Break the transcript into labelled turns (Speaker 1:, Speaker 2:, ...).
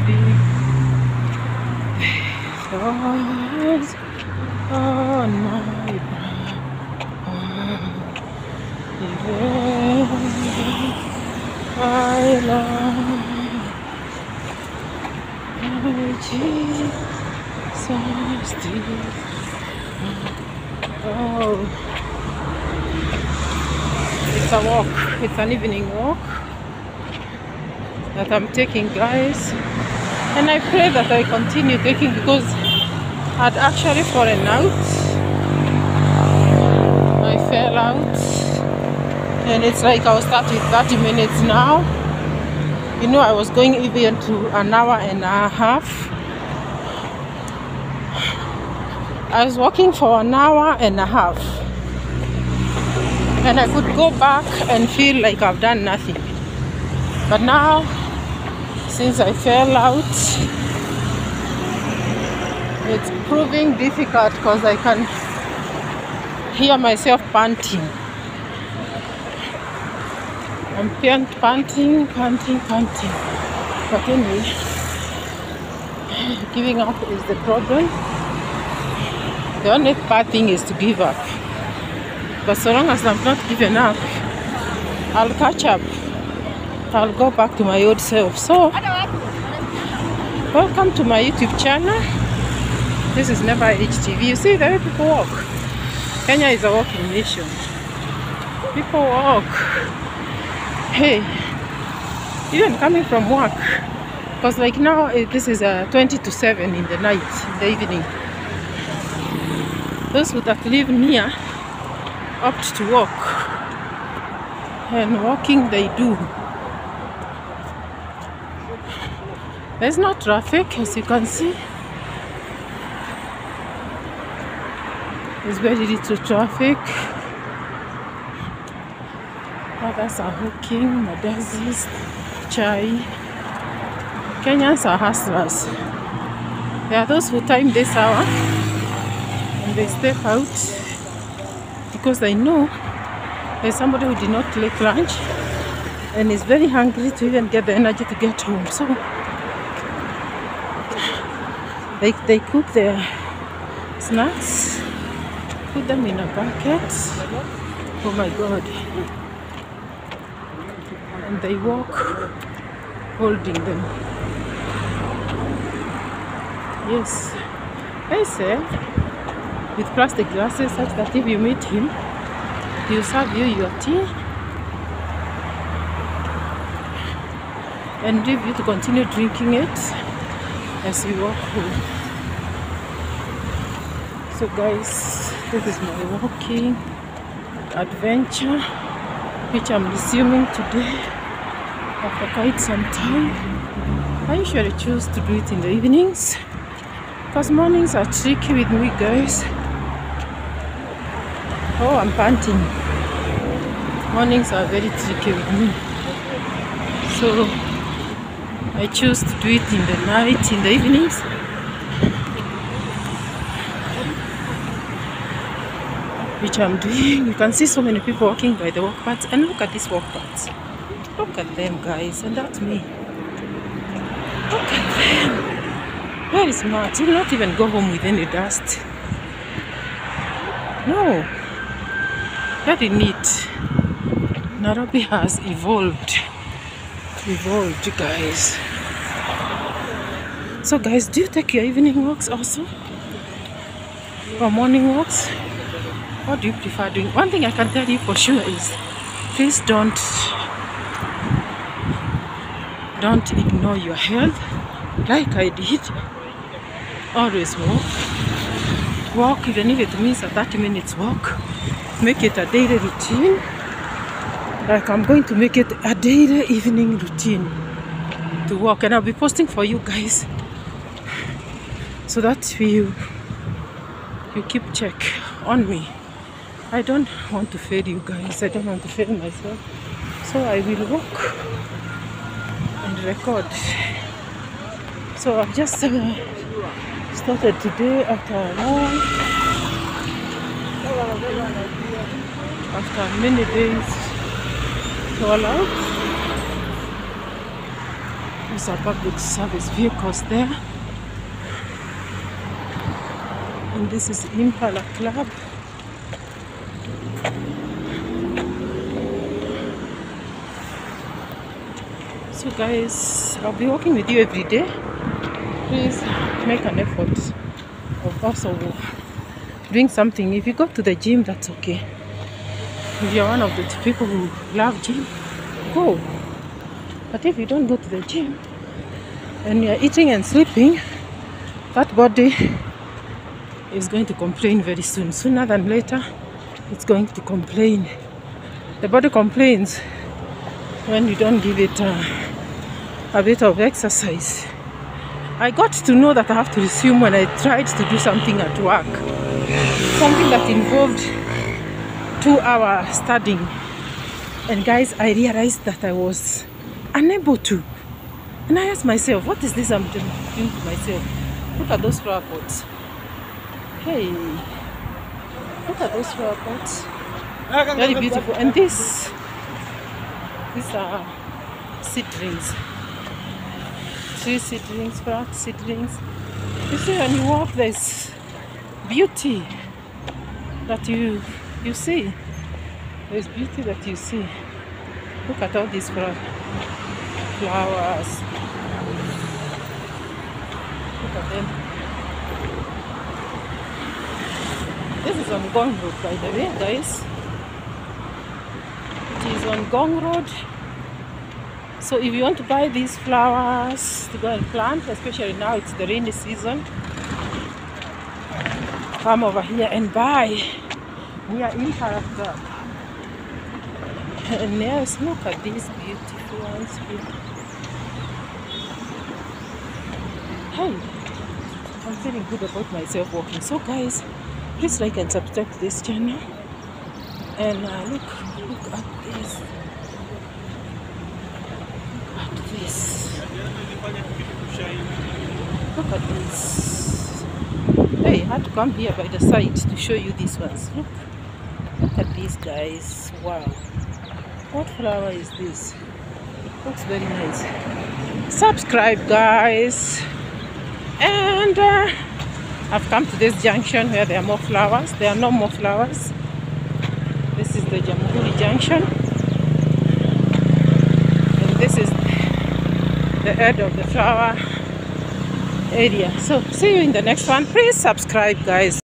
Speaker 1: body. Stars on my brow. I love Jesus. Oh, it's a walk. It's an evening walk that I'm taking, guys. And I pray that I continue taking because I'd actually fallen out. I fell out. And it's like I'll start with 30 minutes now. You know, I was going even to an hour and a half. I was walking for an hour and a half. And I could go back and feel like I've done nothing. But now, since I fell out, it's proving difficult because I can hear myself panting. I'm pant- panting, panting, panting. But anyway, giving up is the problem. The only bad thing is to give up. But so long as I'm not giving up, I'll catch up. I'll go back to my old self. So, welcome to my YouTube channel. This is Never Age TV. You see, the way people walk. Kenya is a walking nation. People walk. Hey, even coming from work, because like now eh, this is uh, 20 to 7 in the night, in the evening. Those who that live near opt to walk, and walking they do. There's no traffic as you can see. There's very little traffic. Others are hawking, mandazis, chai. Kenyans are hustlers. There are those who time this hour and they step out because they know there's somebody who did not take lunch and is very hungry to even get the energy to get home. So they, they cook their snacks, put them in a bucket. Oh my god. And they walk holding them. Yes. I say with plastic glasses such that if you meet him, he'll serve you your tea and leave you to continue drinking it as you walk home. So guys, this is my walking adventure which I'm resuming today after quite some time. I usually choose to do it in the evenings because mornings are tricky with me guys. Oh, I'm panting. Mornings are very tricky with me. So I choose to do it in the night, in the evenings. Which I'm doing. You can see so many people walking by the walk paths. And look at these walk paths. Look at them, guys. And that's me. Look at them. Where is Matt? You will not even go home with any dust. No. Very neat. Nairobi has evolved. Evolved, guys. So, guys, do you take your evening walks also? Or morning walks? What do you prefer doing? One thing I can tell you for sure is please don't don't ignore your health like I did. Always walk. Walk even if it means a 30 minutes walk. Make it a daily routine. Like I'm going to make it a daily evening routine to walk and I'll be posting for you guys so that you you keep check on me. I don't want to fail you guys. I don't want to fail myself. So I will walk and record. So I've just uh, started today after a long, after many days all out. These are public service vehicles there. And this is Impala Club. So guys, I'll be walking with you every day. Please make an effort of also doing something. If you go to the gym, that's okay. If you're one of the people who love gym, go. But if you don't go to the gym and you're eating and sleeping, that body is going to complain very soon. Sooner than later, it's going to complain. The body complains when you don't give it uh, a bit of exercise. I got to know that I have to resume when I tried to do something at work. Something that involved two hour studying. And guys, I realized that I was unable to. And I asked myself, what is this I'm doing to myself? Look at those flower pots. Hey, look at those flower pots. Very beautiful. And this, these are seedlings. Tree seedlings, flower seedlings. You see, when you walk, there's beauty that you you see. There's beauty that you see. Look at all these. Flowers. Look at them. This is on Ngong Road, by the way, guys. It is on Ngong Road. So if you want to buy these flowers to go and plant, especially now it's the rainy season, come over here and buy. We are in Paragraph. And yes, look at these beautiful ones here. Hey, I'm feeling good about myself walking. So guys, please like and subscribe to this channel. And uh, look, look at this. Look at this. Look at this. Hey, I had to come here by the side to show you these ones. Look. Look at these guys. Wow. What flower is this? Looks very nice. Subscribe, guys. And uh, I've come to this junction where there are more flowers. There are no more flowers. This is the Jamhuri Junction. And this is the end of the flower area. So see you in the next one. Please subscribe, guys.